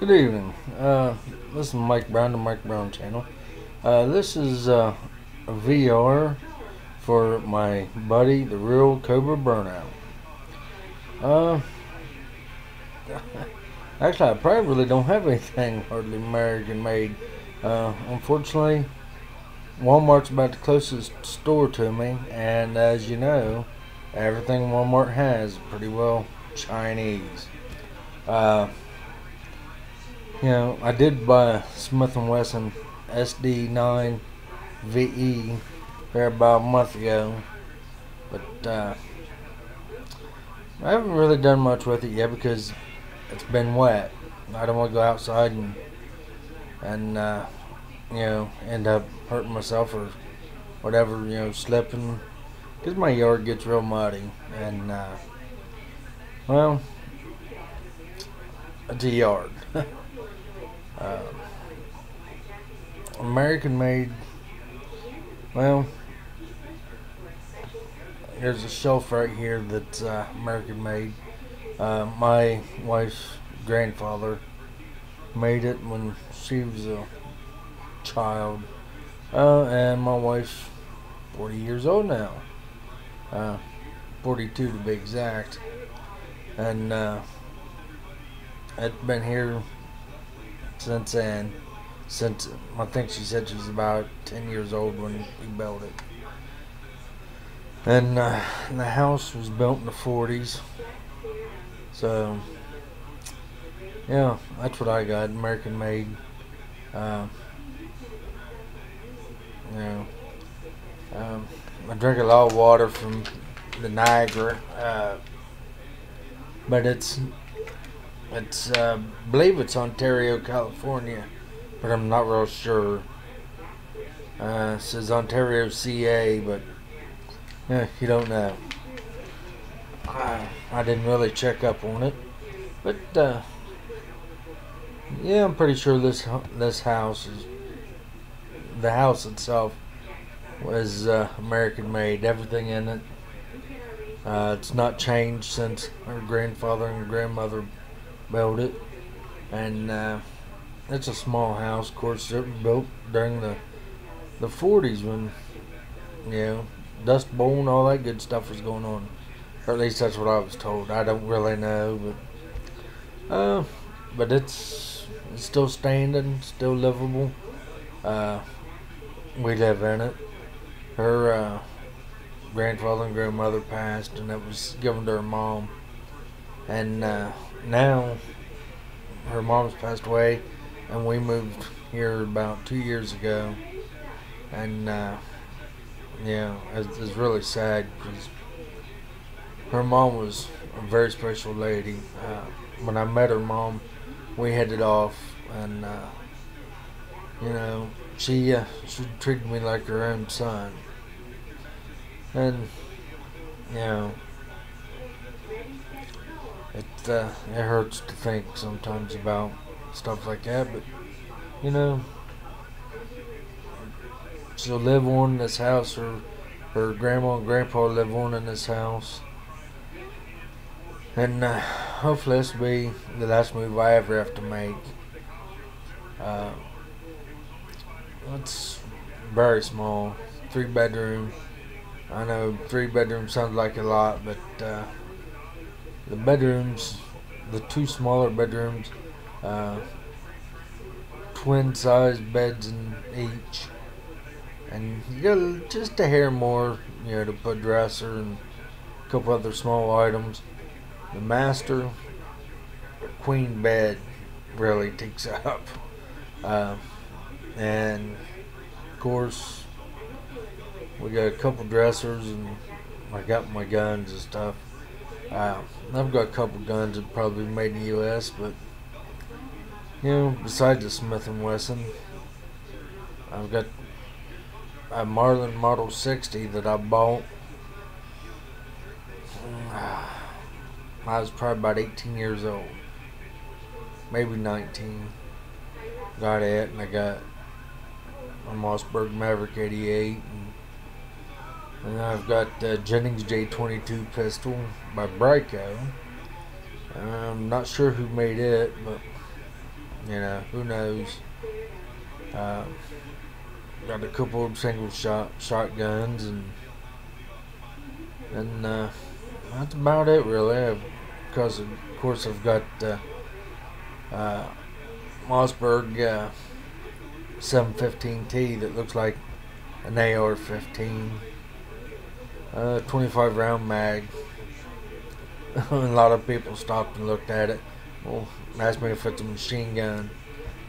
Good evening. Uh, this is Mike Brown, the Mike Brown channel. Uh, this is uh, a VR for my buddy, the real Cobra Burnout. Uh, actually, I probably really don't have anything hardly American made. Uh, unfortunately, Walmart's about the closest store to me, and as you know, everything Walmart has pretty well Chinese. You know, I did buy a Smith & Wesson SD9 VE there about a month ago, but uh, I haven't really done much with it yet because it's been wet. I don't want to go outside and and uh, you know end up hurting myself or whatever, you know, slipping because my yard gets real muddy and uh, well, it's a yard. Uh, American made. Well, there's a shelf right here that's uh, American made. Uh, my wife's grandfather made it when she was a child, uh, and my wife's 40 years old now. Uh, 42 to be exact, and uh, it's been here since then. Since I think she said she was about 10 years old when he built it. And uh, the house was built in the 40s. So, yeah, that's what I got. American made. Uh, you know, um, I drink a lot of water from the Niagara. Uh, but it's it's, uh, I believe it's Ontario, California, but I'm not real sure. Uh, it says Ontario, CA, but yeah, you don't know. I, I didn't really check up on it, but uh, yeah, I'm pretty sure this this house is the house itself was uh, American made. Everything in it. Uh, it's not changed since our grandfather and grandmother built it, and uh, it's a small house. Of course, it was built during the the 40s when you know Dust Bowl and all that good stuff was going on. Or at least that's what I was told. I don't really know, but uh, but it's, it's still standing, still livable. Uh, we live in it. Her uh, grandfather and grandmother passed, and it was given to her mom. And uh, now her mom's passed away, and we moved here about two years ago. And uh, yeah, it's, it's really sad because her mom was a very special lady. Uh, when I met her mom, we headed off, and uh, you know, she uh, she treated me like her own son, and you know, it uh, it hurts to think sometimes about stuff like that, but you know, she'll live on in this house. or her grandma and grandpa live on in this house, and uh, hopefully this will be the last move I ever have to make. Uh, it's very small, three bedroom. I know three bedroom sounds like a lot, but uh, the bedrooms, the two smaller bedrooms, uh, twin sized beds in each, and you got just a hair more, you know, to put dresser and a couple other small items. The master queen bed really takes up, uh, and of course we got a couple dressers and I got my guns and stuff. Uh, I've got a couple guns that probably made in the U.S., but you know, besides the Smith and Wesson, I've got a Marlin Model 60 that I bought. I was probably about 18 years old, maybe 19. Got it, and I got a Mossberg Maverick 88, and and I've got the Jennings J22 pistol by Bryco. I'm not sure who made it, but You know, who knows? Uh, got a couple of single shot shotguns and and uh, that's about it really. Because of course I've got uh, uh, Mossberg uh, 715T that looks like an AR-15, uh, 25 round mag. a lot of people stopped and looked at it. Well, asked me if it's a machine gun.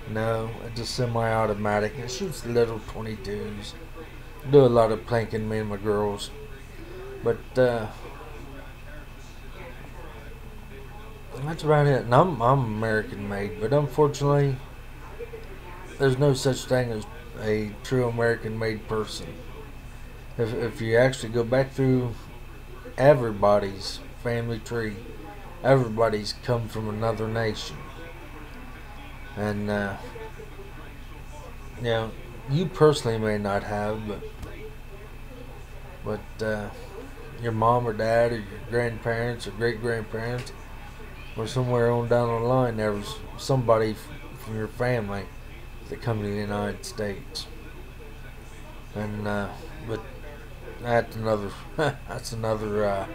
No, it's a semi-automatic. It shoots little 22s. Do a lot of planking, me and my girls. But uh, that's about it. And I'm I'm American made, but unfortunately, there's no such thing as a true American made person. If if you actually go back through everybody's family tree, everybody's come from another nation. And, uh, you know, you personally may not have, but, but, uh, your mom or dad or your grandparents or great grandparents or somewhere on down the line there was somebody from your family that come to the United States. And, uh, but that's another, that's another, uh,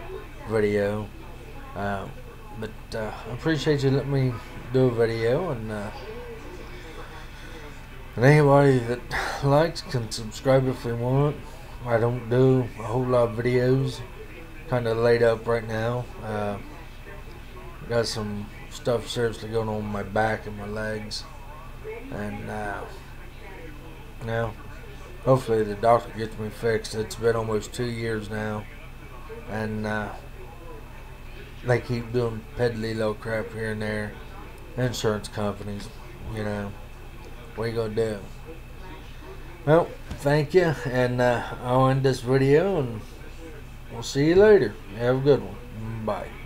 video. Uh, but uh, I appreciate you letting me do a video and uh, and anybody that likes can subscribe if they want. I don't do a whole lot of videos. Kind of laid up right now. Uh, got some stuff seriously going on my back and my legs, and uh, now hopefully the doctor gets me fixed. It's been almost two years now, and uh, they keep doing peddly little crap here and there. Insurance companies, you know. What are you gonna do? Well, thank you, and uh, I'll end this video, and we'll see you later. Have a good one. Bye.